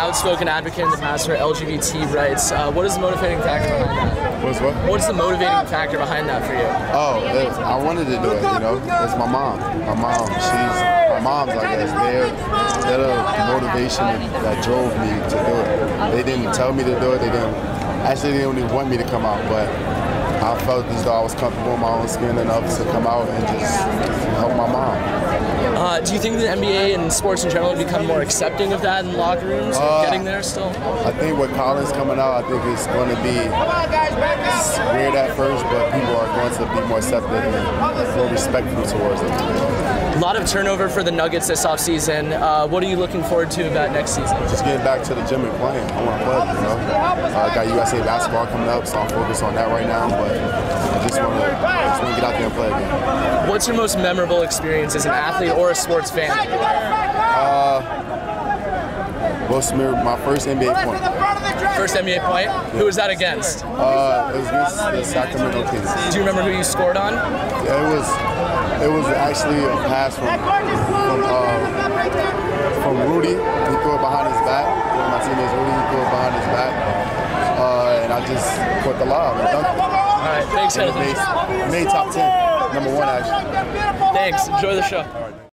outspoken advocate in the past for LGBT rights. Uh, what is the motivating factor behind that? What's what? What's the motivating factor behind that for you? Oh, it, I wanted to do it, you know. It's my mom. My mom, she's, my mom's, I guess, they're, they're the motivation that drove me to do it. They didn't tell me to do it, they didn't, actually, they didn't even want me to come out, but I felt as though I was comfortable in my own skin enough to come out and just help my mom. Uh, do you think the NBA and sports in general have become more accepting of that in locker rooms? Uh, getting there still? I think with Collins coming out, I think it's going to be weird at first, but people are going to be more accepting and more respectful towards it. A lot of turnover for the Nuggets this offseason. Uh, what are you looking forward to about next season? Just getting back to the gym and playing. I want to play, you know. Uh, I got USA basketball coming up, so I'm focused on that right now. But I just want to just want to get out there and play again. What's your most memorable experience as an athlete or a sports fan? Will Smith, my first NBA point. First NBA point? Who was that against? Uh, it was against the Sacramento Kings. Do you remember who you scored on? Yeah, it was it was actually a pass from from, uh, from Rudy. He threw it behind his back. One of my teammates, Rudy, he threw it behind his back. Uh, and I just caught the lob and dunked it. All right, thanks, And made, made top 10. Number one, actually. Thanks. Enjoy the show. All right.